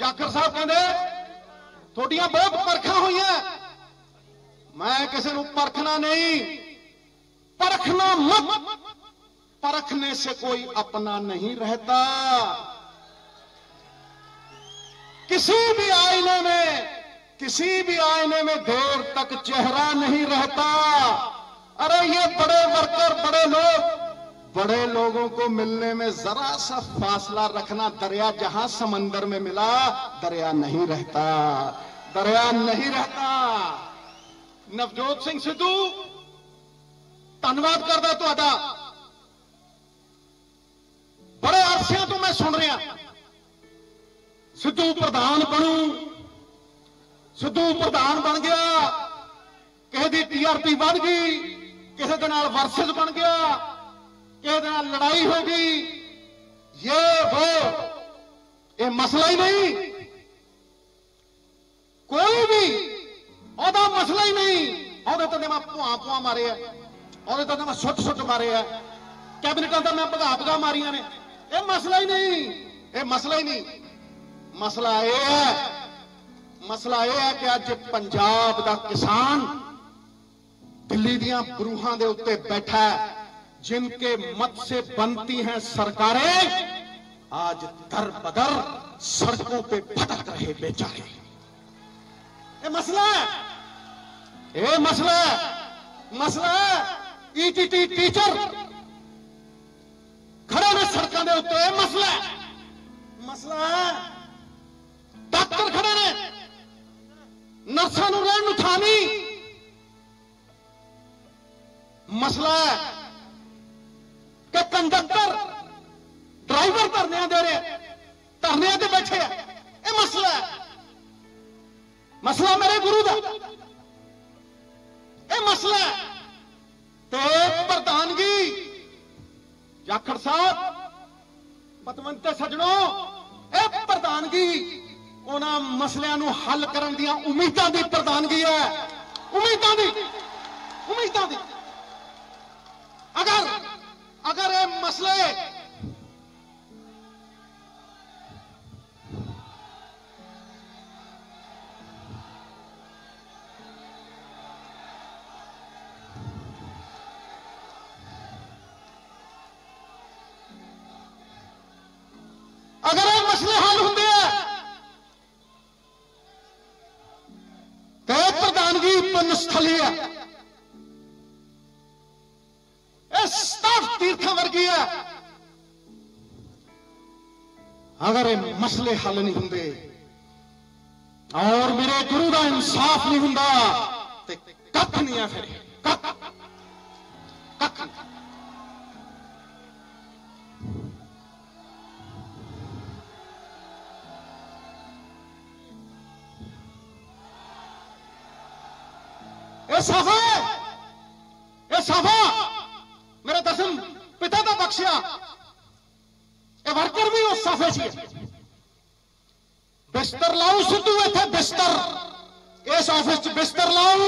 ਜਾਖਰ ਸਾਹਿਬ ਕਹਿੰਦੇ ਤੁਹਾਡੀਆਂ ਬਹੁਤ ਪਰਖਾਂ ਹੋਈਆਂ ਮੈਂ ਕਿਸੇ ਨੂੰ ਪਰਖਣਾ ਨਹੀਂ ਪਰਖਣਾ ਮਤ परखने से कोई अपना नहीं रहता किसी भी आईने में किसी भी आईने में देर तक चेहरा नहीं रहता अरे ये बड़े वर्कर बड़े लोग बड़े लोगों को मिलने में जरा सा फासला रखना दरिया जहां समंदर में मिला दरिया नहीं रहता दरिया नहीं रहता नवजोत ਸਿੰਘ ਸਿੱਧੂ ਧੰਨਵਾਦ ਕਰਦਾ ਤੁਹਾਡਾ ਬੜੇ ਅਰਸਿਆਂ ਤੋਂ ਮੈਂ ਸੁਣ ਰਿਹਾ ਸਿੱਧੂ ਪ੍ਰਧਾਨ ਬਣੂ ਸਿੱਧੂ ਪ੍ਰਧਾਨ ਬਣ ਗਿਆ ਕਿਸੇ ਦੀ ਟੀਆਰਪੀ ਵੱਧ ਗਈ ਕਿਸੇ ਦੇ ਨਾਲ ਵਰਸਸ ਬਣ ਗਿਆ ਕਿਸੇ ਦੇ ਨਾਲ ਲੜਾਈ ਹੋ ਗਈ? ਇਹ ਉਹ ਇਹ ਮਸਲਾ ਹੀ ਨਹੀਂ। ਕੋਈ ਵੀ ਉਹਦਾ ਮਸਲਾ ਹੀ ਨਹੀਂ। ਉਹਦੇ ਤਾਂ ਮੈਂ ਭੁਆ ਭੁਆ ਮਾਰੇ ਆ। ਉਹਦੇ ਤਾਂ ਮੈਂ ਸੁੱਟ ਸੁੱਟ ਮਾਰੇ ਆ। ਕੈਬਨਿਟਾਂ ਦਾ ਮੈਂ ਭਗਾ ਭਗਾ ਮਾਰੀਆਂ ਨੇ। ਇਹ ਮਸਲਾ ਹੀ ਨਹੀਂ। ਇਹ ਮਸਲਾ ਹੀ ਨਹੀਂ। ਮਸਲਾ ਇਹ ਹੈ, ਮਸਲਾ ਇਹ ਹੈ ਕਿ ਅੱਜ ਪੰਜਾਬ ਦਾ ਕਿਸਾਨ ਦਿੱਲੀ ਦੀਆਂ ਬਰੂਹਾਂ ਦੇ ਉੱਤੇ ਬੈਠਾ ਹੈ। जिनके मत से बनती हैं सरकारें, आज दर बदर सड़कों पे भटक रहे बेचारे। ए, मसला है। ये मसला है। मसला ईटीटी टीचर खड़े ने सड़कों के ए मसला मसला है। डॉक्टर खड़े ने नर्सा रहन थामी मसला है। ਕੰਡਕਟਰ ਡਰਾਈਵਰ ਧਰਨਿਆਂ ਦੇ ਰਹੇ ਧਰਨਿਆਂ ਤੇ ਬੈਠੇ ਆ। ਇਹ ਮਸਲਾ ਹੈ। ਮਸਲਾ ਮੇਰੇ ਗੁਰੂ ਦਾ। ਇਹ ਮਸਲਾ ਹੈ। ਤੇ ਪ੍ਰਧਾਨਗੀ, ਜਾਖੜ ਸਾਹਿਬ ਪਤਵੰਤੇ ਸਜਣੋ, ਇਹ ਪ੍ਰਧਾਨਗੀ, ਉਹਨਾਂ ਮਸਲਿਆਂ ਨੂੰ ਹੱਲ ਕਰਨ ਦੀਆਂ ਉਮੀਦਾਂ ਦੀ ਪ੍ਰਧਾਨਗੀ ਹੈ। ਉਮੀਦਾਂ ਦੀ ਉਮੀਦਾਂ ਦੀ। ਅਗਰ ਅਗਰ ਇਹ ਮਸਲੇ ਅਗਰ ਇਹ ਮਸਲੇ ਹੱਲ ਹੁੰਦੇ ਆ ਤੇ ਇਹ ਪ੍ਰਧਾਨਗੀ ਅਗਰ ਇਹ ਮਸਲੇ ਹੱਲ ਨਹੀਂ ਹੁੰਦੇ ਔਰ ਮੇਰੇ ਗੁਰੂ ਦਾ ਇਨਸਾਫ ਨਹੀਂ ਹੁੰਦਾ ਤੇ ਕੱਖ ਨਹੀਂ ਆ ਫਿਰ ਕੱਖ ਕੱਖ ਨਹੀਂ। ਇਹ ਸਫਾ ਇਹ ਸਫਾ ਮੇਰੇ ਦਸਮ ਪਿਤਾ ਦਾ ਬਖਸ਼ਿਆ ਇਹ ਵਰਕਰ ਵੀ ਉਸ ਸਫੇ 'ਚ ਹੀ ਹੈ ਬਿਸਤਰ ਲਾਉ ਸਿੱਧੂ ਇੱਥੇ ਬਿਸਤਰ ਇਸ ਆਫਿਸ 'ਚ ਬਿਸਤਰ ਲਾਉ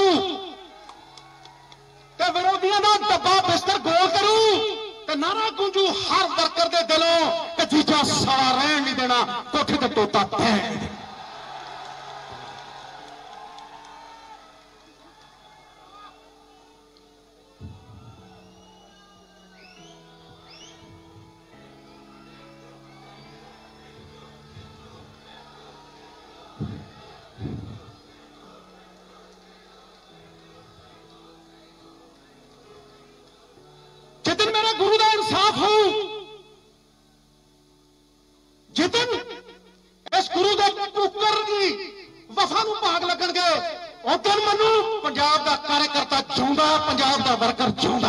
ਤੇ ਵਿਰੋਧੀਆਂ ਦਾ ਡੱਬਾ ਬਿਸਤਰ ਗੋਲ ਕਰੂ ਤੇ ਨਾਰਾ ਗੁੰਜੂ ਹਰ ਵਰਕਰ ਦੇ ਦਿਲੋਂ ਕਿ ਜੀਜਾ ਸਾਰਾ ਰਹਿਣ ਨਹੀਂ ਦੇਣਾ, ਕੋਠੇ ਤੇ ਤੋਤਾ ਤੈਂ ਪੰਜਾਬ ਦਾ ਕਾਰਜਕਰਤਾ ਜਿਉਂਦਾ, ਪੰਜਾਬ ਦਾ ਵਰਕਰ ਜਿਉਂਦਾ।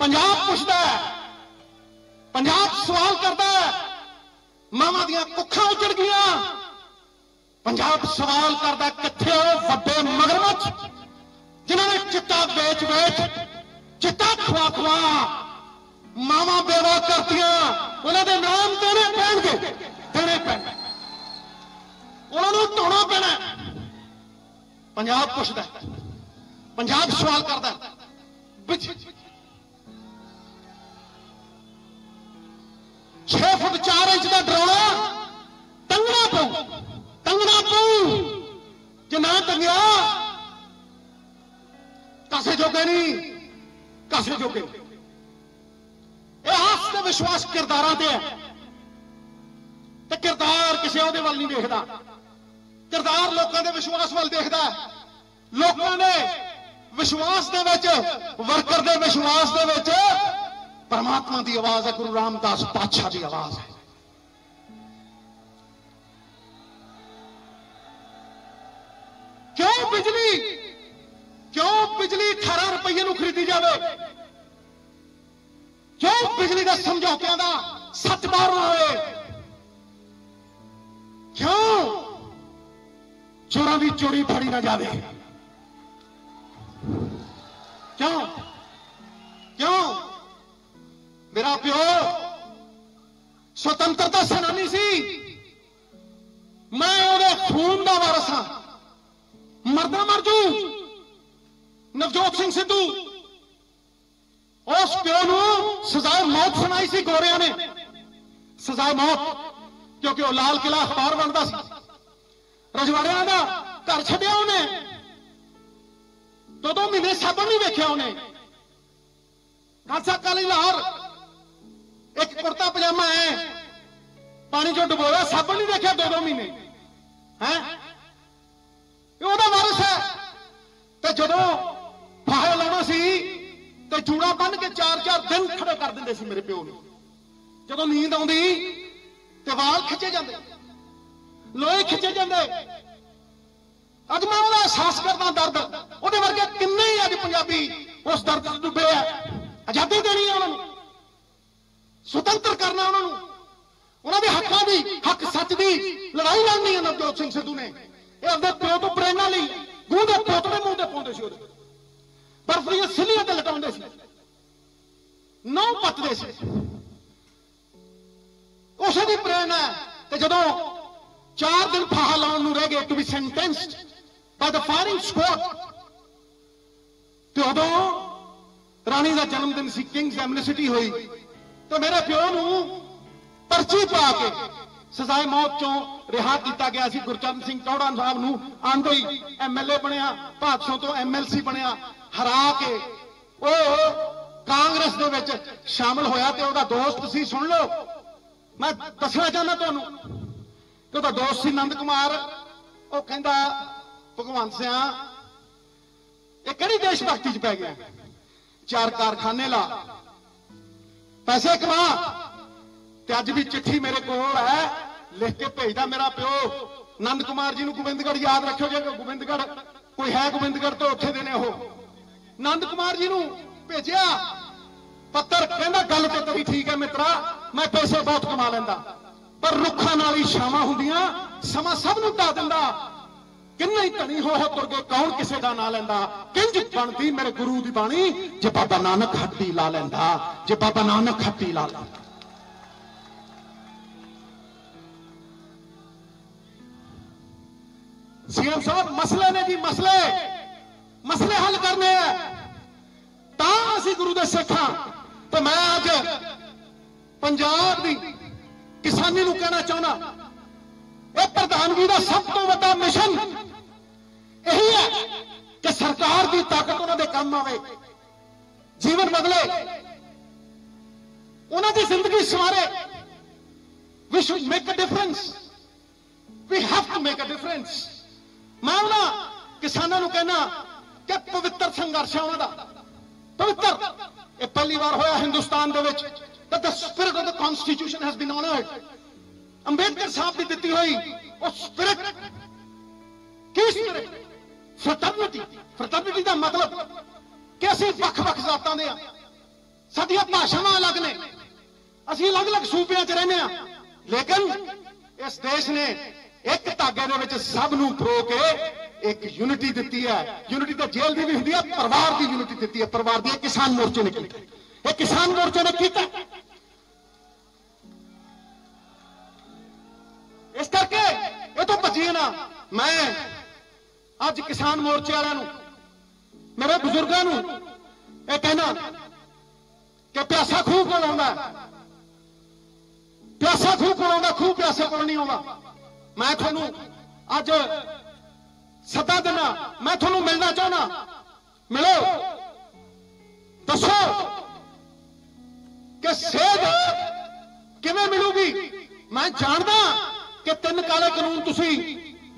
ਪੰਜਾਬ ਪੁੱਛਦਾ ਪੰਜਾਬ ਸਵਾਲ ਕਰਦਾ ਮਾਵਾਂ ਦੀਆਂ ਕੁੱਖਾਂ ਉਜੜ ਗਈਆਂ। ਪੰਜਾਬ ਸਵਾਲ ਕਰਦਾ ਕਿੱਥੇ ਉਹ ਵੱਡੇ ਮਗਰਮੱਛ, ਜਿਨ੍ਹਾਂ ਨੇ ਚਿੱਟਾ ਵੇਚ ਵੇਚ, ਚਿੱਟਾ ਖਵਾ ਖਵਾ ਮਾਵਾਂ ਬੇਵਾ ਕਰਤੀਆਂ, ਉਹਨਾਂ ਦੇ ਨਾਮ ਦੇਣੇ ਪੈਣਗੇ, ਦੇਣੇ ਪੈਣ ਉਹਨਾਂ ਨੂੰ ਧੋਣਾ ਪੈਣਾ ਪੰਜਾਬ ਪੁੱਛਦਾ ਪੰਜਾਬ ਸਵਾਲ ਕਰਦਾ ਹੈ। ਵਿੱਚ 6 ਫੁੱਟ 4 ਇੰਚ ਦਾ ਡਰਾਉਣਾ ਟੰਗਣਾ ਪਊ। ਟੰਗਣਾ ਪਊ। ਜੇ ਨਾ ਟੰਗਿਆ ਕਾਸੇ ਜੋਗੇ ਨਹੀਂ। ਕਾਸੇ ਜੋਗੇ। ਇਹ ਆਸ ਤੇ ਵਿਸ਼ਵਾਸ ਕਿਰਦਾਰਾਂ ਤੇ ਹੈ। ਤੇ ਕਿਰਦਾਰ ਕਿਸੇ ਉਹਦੇ ਵੱਲ ਨਹੀਂ ਵੇਖਦਾ ਕਿਰਦਾਰ ਲੋਕਾਂ ਦੇ ਵਿਸ਼ਵਾਸ ਵੱਲ ਦੇਖਦਾ ਹੈ। ਲੋਕਾਂ ਦੇ ਵਿਸ਼ਵਾਸ ਦੇ ਵਿੱਚ ਵਰਕਰ ਦੇ ਵਿਸ਼ਵਾਸ ਦੇ ਵਿੱਚ ਪਰਮਾਤਮਾ ਦੀ ਆਵਾਜ਼ ਹੈ ਗੁਰੂ ਰਾਮਦਾਸ ਪਾਤਸ਼ਾਹ ਦੀ ਆਵਾਜ਼ ਹੈ ਕਿਉਂ ਬਿਜਲੀ ਕਿਉਂ ਬਿਜਲੀ 18 ਰੁਪਏ ਨੂੰ ਖਰੀਦੀ ਜਾਵੇ ਕਿਉਂ ਬਿਜਲੀ ਦੇ ਸਮਝੌਤਿਆਂ ਦਾ ਸੱਚ ਬਾਹਰ ਨਾ ਚੋਰਾਂ ਦੀ ਚੋਰੀ ਫੜੀ ਨਾ ਜਾਵੇ। ਕਿਉਂ? ਕਿਉਂ? ਮੇਰਾ ਪਿਓ ਸੁਤੰਤਰਤਾ ਸੈਨਾਨੀ ਸੀ। ਮੈਂ ਉਹਦੇ ਖੂਨ ਦਾ ਵਾਰਸ ਹਾਂ। ਮਰਦਾ ਮਰ ਜੂ। ਨਵਜੋਤ ਸਿੰਘ ਸਿੱਧੂ। ਉਸ ਪਿਓ ਨੂੰ ਸਜ਼ਾਏ ਮੌਤ ਸੁਣਾਈ ਸੀ ਗੋਰਿਆਂ ਨੇ। ਸਜ਼ਾਏ ਮੌਤ, ਕਿਉਂਕਿ ਉਹ ਲਾਲ ਕਿਲਾ ਅਖਬਾਰ ਬਣਦਾ ਸੀ। ਰਜਵਾੜਿਆਂ ਦਾ ਘਰ ਛੱਡਿਆ ਉਹਨੇ। ਦੋ ਦੋ ਮਹੀਨੇ ਸਾਬਣ ਨਹੀਂ ਵੇਖਿਆ ਉਹਨੇ। ਖਾਲਸਾ ਕਾਲੀ ਲਾਹੌਰ, ਇੱਕ ਕੁਰਤਾ ਪਜਾਮਾ ਹੈ ਪਾਣੀ ਚੋਂ ਡੁਬੋਇਆ ਸਾਬਣ ਨਹੀਂ ਦੇਖਿਆ ਦੋ ਦੋ ਮਹੀਨੇ। ਹੈ? ਇਹ ਉਹਦਾ ਵਾਰਸ ਹੈ ਤੇ ਜਦੋਂ ਫਾਹਾ ਲਾਉਣਾ ਸੀ, ਤੇ ਜੂੜਾ ਬੰਨ ਕੇ ਚਾਰ ਚਾਰ ਦਿਨ ਖੜੇ ਕਰ ਦਿੰਦੇ ਸੀ ਮੇਰੇ ਪਿਓ ਨੂੰ। ਜਦੋਂ ਨੀਂਦ ਆਉਂਦੀ, ਤੇ ਵਾਲ ਖਿੱਚੇ ਜਾਂਦੇ। ਲੋਹੇ ਖਿੱਚੇ ਜਾਂਦੇ। ਅੱਜ ਮੈਂ ਉਹਦਾ ਅਹਿਸਾਸ ਕਰਦਾ ਦਰਦ। ਉਹਦੇ ਵਰਗੇ ਕਿੰਨੇ ਹੀ ਅੱਜ ਪੰਜਾਬੀ ਉਸ ਦਰਦ 'ਚ ਡੁੱਬੇ ਆ। ਆਜ਼ਾਦੀ ਦੇਣੀ ਹੈ ਉਹਨਾਂ ਨੂੰ। ਸੁਤੰਤਰ ਕਰਨਾ ਉਹਨਾਂ ਨੂੰ। ਉਹਨਾਂ ਦੇ ਹੱਕਾਂ ਦੀ, ਹੱਕ ਸੱਚ ਦੀ ਲੜਾਈ ਲੜਨੀ ਹੈ ਨਵਜੋਤ ਸਿੰਘ ਸਿੱਧੂ ਨੇ। ਇਹ ਆਪਦੇ ਪਿਓ ਤੋਂ ਪ੍ਰੇਰਣਾ ਲਈ ਗੂੰ ਦੇ ਪੋਤੜੇ ਮੂੰਹ ਤੇ ਪਾਉਂਦੇ ਸੀ ਉਹਦੇ। ਬਰਫ ਦੀਆਂ ਸਿੱਲੀਆਂ ਤੇ ਲਟਾਉਂਦੇ ਸੀ। ਨੌ ਪੱਤਦੇ ਸੀ। ਉਸੇ ਦੀ ਪ੍ਰੇਰਣਾ ਤੇ ਜਦੋਂ ਚਾਰ ਦਿਨ ਫਾਹਾ ਲਾਉਣ ਨੂੰ ਰਹਿ ਗਏ to be sentenced by the firing squad ਤੇ ਉਦੋਂ ਰਾਣੀ ਦਾ ਜਨਮ ਦਿਨ ਸੀ ਕਿੰਗਸ ਐਮਨਿਸਿਟੀ ਹੋਈ। ਤੇ ਮੇਰੇ ਪਿਓ ਨੂੰ ਪਰਚੀ ਪਾ ਕੇ ਸਜ਼ਾਏ ਮੌਤ ਚੋਂ ਰਿਹਾ ਕੀਤਾ ਗਿਆ ਸੀ। ਗੁਰਚਰਨ ਸਿੰਘ ਟੌੜਾ ਸਾਹਿਬ ਨੂੰ ਆਂਦੇ ਹੀ ਐਮਐਲਏ ਬਣਿਆ ਭਾਦਸੋਂ ਤੋਂ ਐਮਐਲਸੀ ਬਣਿਆ, ਹਰਾ ਕੇ ਉਹ ਕਾਂਗਰਸ ਦੇ ਵਿੱਚ ਸ਼ਾਮਲ ਹੋਇਆ ਤੇ ਉਹਦਾ ਦੋਸਤ ਸੀ, ਸੁਣ ਲਓ। ਮੈਂ ਦੱਸਣਾ ਚਾਹੁੰਦਾ ਤੁਹਾਨੂੰ ਕਿ ਉਹਦਾ ਦੋਸਤ ਸੀ ਨੰਦ ਕੁਮਾਰ। ਉਹ ਕਹਿੰਦਾ, ਭਗਵੰਤ ਸਿਆ, ਇਹ ਕਿਹੜੀ ਦੇਸ਼ ਭਗਤੀ ਚ ਪੈ ਗਿਆ? ਚਾਰ ਕਾਰਖਾਨੇ ਲਾ, ਪੈਸੇ ਕਮਾ, ਤੇ ਅੱਜ ਵੀ ਚਿੱਠੀ ਮੇਰੇ ਕੋਲ ਹੈ, ਲਿਖ ਕੇ ਭੇਜਦਾ ਮੇਰਾ ਪਿਓ। ਨੰਦ ਕੁਮਾਰ ਜੀ ਨੂੰ ਗੋਬਿੰਦਗੜ੍ਹ ਯਾਦ ਰੱਖਿਓ, ਜੇ ਗੋਬਿੰਦਗੜ੍ਹ, ਕੋਈ ਹੈ ਗੋਬਿੰਦਗੜ੍ਹ ਤੋਂ ਉੱਥੇ ਦੇ ਨੇ ਉਹ। ਨੰਦ ਕੁਮਾਰ ਜੀ ਨੂੰ ਭੇਜਿਆ, ਪੱਤਰ, ਕਹਿੰਦਾ, ਗੱਲ ਤੇ ਤੇਰੀ ਠੀਕ ਹੈ ਮਿੱਤਰਾ, ਮੈਂ ਪੈਸੇ ਬਹੁਤ ਕਮਾ ਲੈਂਦਾ। ਪਰ ਰੁੱਖਾਂ ਨਾਲ ਹੀ ਛਾਵਾਂ ਹੁੰਦੀਆਂ। ਸਮਾਂ ਸਭ ਨੂੰ ਢਾ ਦਿੰਦਾ। ਕਿੰਨੇ ਹੀ ਧਨੀ ਹੋ ਹੋ ਕੌਣ ਕਿਸੇ ਦਾ ਨਾਂ ਲੈਂਦਾ? ਕਿੰਜ ਬਣਦੀ ਮੇਰੇ ਗੁਰੂ ਦੀ ਬਾਣੀ? ਜੇ ਬਾਬਾ ਨਾਨਕ ਹੱਟੀ ਲਾ ਲੈਂਦਾ, ਜੇ ਬਾਬਾ ਨਾਨਕ ਹੱਟੀ ਲਾ ਲੈਂਦਾ। ਸੀਐਮ ਸਾਹਿਬ, ਮਸਲੇ ਨੇ ਜੀ, ਮਸਲੇ। ਮਸਲੇ ਹੱਲ ਕਰਨੇ ਆ। ਤਾਂ ਅਸੀਂ ਗੁਰੂ ਦੇ ਸਿੱਖ ਹਾਂ। ਤੇ ਮੈਂ ਅੱਜ ਪੰਜਾਬ ਦੀ ਕਿਸਾਨੀ ਨੂੰ ਕਹਿਣਾ ਚਾਹੁੰਦਾ, ਇਹ ਪ੍ਰਧਾਨਗੀ ਦਾ ਸਭ ਤੋਂ ਵੱਡਾ ਮਿਸ਼ਨ ਇਹੀ ਹੈ ਕਿ ਸਰਕਾਰ ਦੀ ਤਾਕਤ ਉਹਨਾਂ ਦੇ ਕੰਮ ਆਵੇ, ਜੀਵਨ ਬਦਲੇ, ਉਹਨਾਂ ਦੀ ਜ਼ਿੰਦਗੀ ਸਵਾਰੇ। We should make a difference we have to make a difference ਮੈਂ ਉਹਨਾਂ ਕਿਸਾਨਾਂ ਨੂੰ ਕਹਿਣਾ ਕਿ ਪਵਿੱਤਰ ਸੰਘਰਸ਼ ਹੈ ਉਹਨਾਂ ਦਾ। ਪਵਿੱਤਰ। ਇਹ ਪਹਿਲੀ ਵਾਰ ਹੋਇਆ ਹਿੰਦੁਸਤਾਨ ਦੇ ਵਿੱਚ। That the spirit of the constitution has been honored. Ambedkar ਸਾਹਿਬ ਦੀ ਦਿੱਤੀ ਹੋਈ ਉਹ ਸਪਿਰਿਟ ਕੀ ਸਪਿਰਿਟ ਫਰਟਰਨਿਟੀ ਫਰਟਰਨਿਟੀ ਦਾ ਮਤਲਬ ਕਿ ਅਸੀਂ ਵੱਖ-ਵੱਖ ਜ਼ਾਤਾਂ ਦੇ ਆ ਸਾਡੀਆਂ ਭਾਸ਼ਾਵਾਂ ਅਲੱਗ ਨੇ ਅਸੀਂ ਅਲੱਗ-ਅਲੱਗ ਸੂਬਿਆਂ 'ਚ ਰਹਿੰਦੇ ਆ। ਲੇਕਿਨ ਇਸ ਦੇਸ਼ ਨੇ ਇੱਕ ਧਾਗੇ ਦੇ ਵਿੱਚ ਸਭ ਨੂੰ ਪਰੋ ਕੇ ਇੱਕ ਯੂਨਿਟੀ ਦਿੱਤੀ ਹੈ। ਯੂਨਿਟੀ ਤਾਂ ਜੇਲ੍ਹ ਦੀ ਵੀ ਹੁੰਦੀ ਹੈ, ਪਰਿਵਾਰ ਦੀ ਯੂਨਿਟੀ ਦਿੱਤੀ ਹੈ। ਪਰਿਵਾਰ ਦੀ ਕਿਸਾਨ ਮੋਰਚੇ ਨੇ ਕੀਤੀ। ਇਹ ਕਿਸਾਨ ਮੋਰਚੇ ਨੇ ਕੀਤਾ। ਇਸ ਕਰਕੇ ਇਹ ਤੋਂ ਭੱਜੀਏ ਨਾ। ਮੈਂ ਅੱਜ ਕਿਸਾਨ ਮੋਰਚੇ ਵਾਲਿਆਂ ਨੂੰ, ਮੇਰੇ ਬਜ਼ੁਰਗਾਂ ਨੂੰ ਇਹ ਕਹਿਣਾ ਕਿ ਪਿਆਸਾ ਖੂਹ ਕੋਲ ਆਉਂਦਾ। ਪਿਆਸਾ ਖੂਹ ਕੋਲ ਆਉਂਦਾ ਖੂਹ ਪਿਆਸੇ ਕੋਲ ਨਹੀਂ ਆਉਂਦਾ। ਮੈਂ ਤੁਹਾਨੂੰ ਅੱਜ ਸੱਦਾ ਦਿਨਾ ਮੈਂ ਤੁਹਾਨੂੰ ਮਿਲਣਾ ਚਾਹੁੰਦਾ। ਮਿਲੋ। ਦੱਸੋ। ਕਿ ਸੇਧ ਕਿਵੇਂ ਮਿਲੂਗੀ? ਮੈਂ ਜਾਣਦਾ ਕਿ ਤਿੰਨ ਕਾਲੇ ਕਾਨੂੰਨ ਤੁਸੀਂ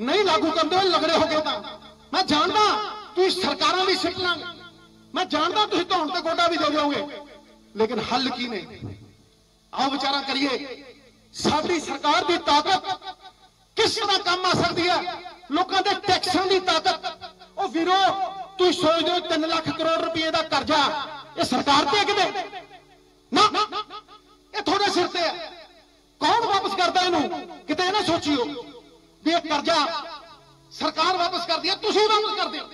ਨਹੀਂ ਲਾਗੂ ਕਰਦੇ ਹੋ ਲਗੜੇ ਹੋ ਗਏ ਤਾਂ। ਮੈਂ ਜਾਣਦਾ ਤੁਸੀਂ ਸਰਕਾਰਾਂ ਵੀ ਸਿੱਟ ਲਾਂਗੇ। ਮੈਂ ਜਾਣਦਾ ਤੁਸੀਂ ਧੌਣ ਤੇ ਗੋਡਾ ਵੀ ਦੇ ਜਾਓਗੇ ਲੇਕਿਨ ਹੱਲ ਕੀ ਨੇ? ਆਓ ਵਿਚਾਰਾ ਕਰੀਏ। ਸਾਡੀ ਸਰਕਾਰ ਦੀ ਤਾਕਤ ਕਿਸ ਤਰ੍ਹਾਂ ਕੰਮ ਆ ਸਕਦੀ ਹੈ ਲੋਕਾਂ ਦੇ ਟੈਕਸਾਂ ਦੀ ਤਾਕਤ। ਉਹ ਵੀਰੋ, ਤੁਸੀਂ ਸੋਚਦੇ ਹੋ 3 ਲੱਖ ਕਰੋੜ ਰੁਪਏ ਦਾ ਕਰਜ਼ਾ ਇਹ ਸਰਕਾਰ ਤੇ ਹੈ ਕਿਤੇ? ਨਾ। ਇਹ ਤੁਹਾਡੇ ਸਿਰ ਤੇ ਹੈ ਕੌਣ ਵਾਪਸ ਕਰਦਾ ਇਹਨੂੰ? ਕਿਤੇ ਇਹ ਨਾ ਸੋਚਿਓ ਵੀ ਇਹ ਕਰਜ਼ਾ ਸਰਕਾਰ ਵਾਪਸ ਕਰਦੀ ਹੈ, ਤੁਸੀਂ ਵਾਪਸ ਕਰਦੇ ਹੋ।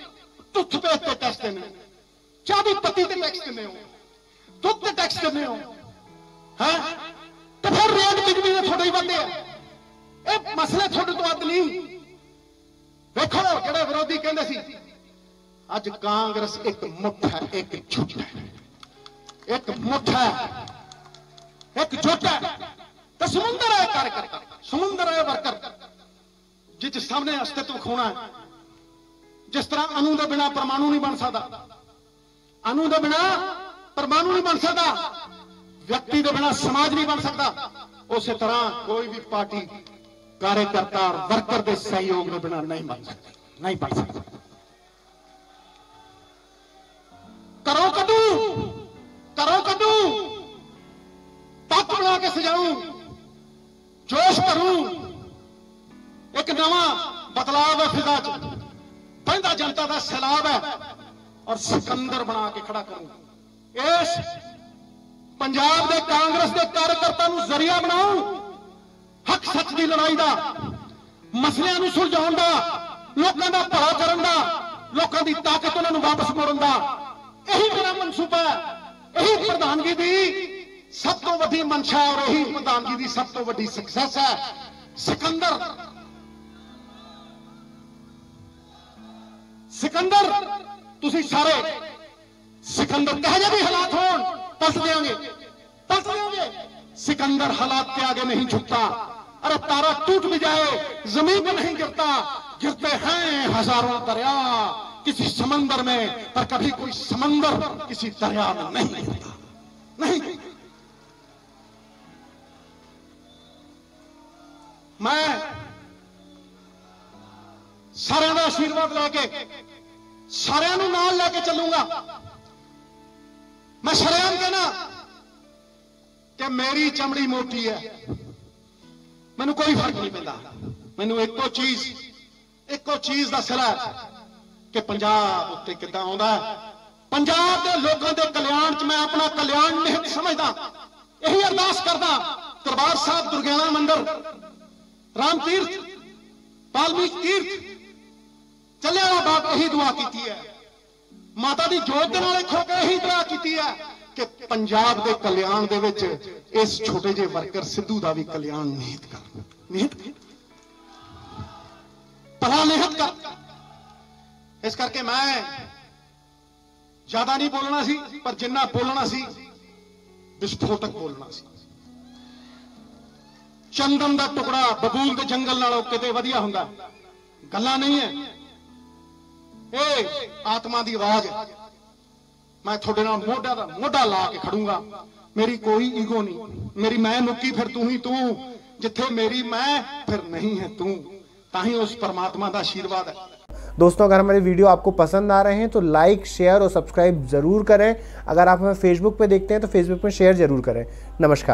ਟੁੱਥ ਤੇ ਟੈਕਸ ਦਿੰਦੇ ਹੋ। ਚਾਹ ਦੀ ਪੱਤੀ ਤੇ ਟੈਕਸ ਦਿੰਦੇ ਹੋ। ਦੁੱਧ ਤੇ ਟੈਕਸ ਦਿੰਦੇ ਹੋ। ਹੈ? ਤੇ ਫਿਰ ਰੇਟ ਬਿਜਲੀ ਦੇ ਤੁਹਾਡੇ ਹੀ ਵੱਧਦੇ ਆ ਇਹ ਮਸਲੇ ਤੁਹਾਡੇ ਤੋਂ ਅੱਧ ਨਹੀਂ। ਵੇਖੋ ਜਿਹੜੇ ਵਿਰੋਧੀ ਕਹਿੰਦੇ ਸੀ, ਅੱਜ ਕਾਂਗਰਸ ਇੱਕ ਮੁੱਠ ਹੈ, ਇੱਕ ਝੁੱਟ ਹੈ। ਇੱਕ ਮੁੱਠ ਹੈ, ਇੱਕ ਝੁੱਟ ਹੈ। ਤੇ ਸਮੁੰਦਰ ਹੈ ਕਾਰਜਕਰਤਾ ਸਮੁੰਦਰ ਹੈ ਵਰਕਰ, ਜਿਸ ਸਾਹਮਣੇ ਅਸਤਿਤਵ ਖੋਣਾ ਹੈ। ਜਿਸ ਤਰ੍ਹਾਂ ਅਨੂ ਦੇ ਬਿਨਾ ਪਰਮਾਣੂ ਨਹੀਂ ਬਣ ਸਕਦਾ। ਅਨੂ ਦੇ ਬਿਨਾ ਪਰਮਾਣੂ ਨਹੀਂ ਬਣ ਸਕਦਾ। ਵਿਅਕਤੀ ਦੇ ਬਿਨਾ ਸਮਾਜ ਨਹੀਂ ਬਣ ਸਕਦਾ। ਉਸੇ ਤਰ੍ਹਾਂ ਕੋਈ ਵੀ ਪਾਰਟੀ, ਕਾਰਜਕਰਤਾ, ਵਰਕਰ ਦੇ ਸਹਿਯੋਗ ਦੇ ਬਿਨਾ ਨਹੀਂ ਬਣ ਸਕਦੀ। ਨਹੀਂ ਬਣ ਸਕਦੀ। ਪੈਂਦਾ ਦਾ ਸੈਲਾਬ ਹੈ ਔਰ ਸਿਕੰਦਰ ਬਣਾ ਕੇ ਖੜਾ ਕਰੂੰ। ਇਸ ਪੰਜਾਬ ਦੇ ਕਾਂਗਰਸ ਦੇ ਕਾਰਜਕਰਤਾ ਨੂੰ ਜ਼ਰੀਆ ਬਣਾਉ, ਹੱਕ ਸੱਚ ਦੀ ਲੜਾਈ ਦਾ, ਮਸਲਿਆਂ ਨੂੰ ਸੁਲਝਾਉਣ ਦਾ, ਲੋਕਾਂ ਦਾ ਭਲਾ ਕਰਨ ਦਾ, ਲੋਕਾਂ ਦੀ ਤਾਕਤ ਉਹਨਾਂ ਨੂੰ ਵਾਪਸ ਮੋੜਨ ਦਾ। ਇਹੀ ਮੇਰਾ ਮਨਸੂਬਾ ਹੈ, ਇਹੀ ਪ੍ਰਧਾਨਗੀ ਦੀ ਸਭ ਤੋਂ ਵੱਡੀ ਮਨਸ਼ਾ ਔਰ ਇਹੀ ਪ੍ਰਧਾਨਗੀ ਦੀ ਸਭ ਤੋਂ ਵੱਡੀ ਸਕਸੈਸ ਹੈ। ਸਿਕੰਦਰ ਸਿਕੰਦਰ ਤੁਸੀਂ ਸਾਰੇ ਸਿਕੰਦਰ ਕਹੇ ਜੇ ਵੀ ਹਾਲਾਤ ਹੋਣ ਪਲਟ ਦੇਾਂਗੇ पलट देंगे सिकंदर हालात के आगे नहीं झुकता अरे तारा टूट भी जाए जमीन में नहीं गिरता गिरते हैं हजारों दरिया किसी समंदर में पर कभी कोई समंदर किसी दरिया में नहीं गिरता नहीं मैं ਸਾਰਿਆਂ ਦਾ ਆਸ਼ੀਰਵਾਦ ਲੈ ਕੇ, ਸਾਰਿਆਂ ਨੂੰ ਨਾਲ ਲੈ ਕੇ ਚੱਲੂਗਾ। ਮੈਂ ਸ਼ਰਿਆਮ ਕਹਿਣਾ ਕਿ ਮੇਰੀ ਚਮੜੀ ਮੋਟੀ ਹੈ। ਮੈਨੂੰ ਕੋਈ ਫ਼ਰਕ ਨਹੀਂ ਪੈਂਦਾ। ਮੈਨੂੰ ਇੱਕੋ ਚੀਜ਼ ਇੱਕੋ ਚੀਜ਼ ਦਾ ਸਿਲਾ ਕਿ ਪੰਜਾਬ ਉੱਤੇ ਕਿੱਦਾਂ ਆਉਂਦਾ ਹੈ। ਪੰਜਾਬ ਦੇ ਲੋਕਾਂ ਦੇ ਕਲਿਆਣ 'ਚ ਮੈਂ ਆਪਣਾ ਕਲਿਆਣ ਨਿਹਿਤ ਸਮਝਦਾ। ਇਹੀ ਅਰਦਾਸ ਕਰਦਾ, ਦਰਬਾਰ ਸਾਹਿਬ, ਦੁਰਗਿਆਣਾ ਮੰਦਿਰ, ਰਾਮ ਤੀਰਥ, ਬਾਲਮੀਕ ਤੀਰਥ ਇਹੀ ਦੁਆ ਕੀਤੀ ਹੈ। ਮਾਤਾ ਦੀ ਜੋਤ ਦੇ ਨਾਲ ਖੋ ਕੇ ਇਹੀ ਦੁਆ ਕੀਤੀ ਹੈ ਕਿ ਪੰਜਾਬ ਦੇ ਕਲਿਆਣ ਦੇ ਵਿੱਚ ਇਸ ਛੋਟੇ ਜਿਹੇ ਵਰਕਰ ਸਿੱਧੂ ਦਾ ਵੀ ਕਲਿਆਣ ਨਿਹਿਤ ਕਰ। ਨਿਹਿਤ? ਭਲਾ ਨਿਹਿਤ ਕਰ। ਇਸ ਕਰਕੇ ਮੈਂ ਜ਼ਿਆਦਾ ਨਹੀਂ ਬੋਲਣਾ ਸੀ, ਪਰ ਜਿੰਨਾ ਬੋਲਣਾ ਸੀ, ਵਿਸਫੋਟਕ ਬੋਲਣਾ ਸੀ। ਚੰਦਨ ਦਾ ਟੁਕੜਾ ਬਬੂਲ ਦੇ ਜੰਗਲ ਨਾਲੋਂ ਕਿਤੇ ਵਧੀਆ ਹੁੰਦਾ। ਗੱਲਾਂ ਨਹੀਂ ਹੈ। ਇਹ ਆਤਮਾ ਦੀ ਆਵਾਜ਼ ਹੈ ਮੈਂ ਤੁਹਾਡੇ ਨਾਲ ਮੋਢਾ ਦਾ ਮੋਢਾ ਲਾ ਕੇ ਖੜੂੰਗਾ ਮੇਰੀ ਕੋਈ ਈਗੋ ਨਹੀਂ ਮੇਰੀ ਮੈਂ ਮੁੱਕੀ ਫਿਰ ਤੂੰ ਹੀ ਤੂੰ ਜਿੱਥੇ ਮੇਰੀ ਮੈਂ ਫਿਰ ਨਹੀਂ ਹੈ ਤੂੰ ਤਾਂ ਹੀ ਉਸ ਪਰਮਾਤਮਾ ਦਾ ਆਸ਼ੀਰਵਾਦ ਹੈ दोस्तों अगर हमारे वीडियो आपको पसंद आ रहे हैं तो लाइक शेयर और सब्सक्राइब ज़रूर करें अगर आप हमें फेसबुक पे देखते हैं तो फेसबुक पे शेयर ज़रूर करें नमस्कार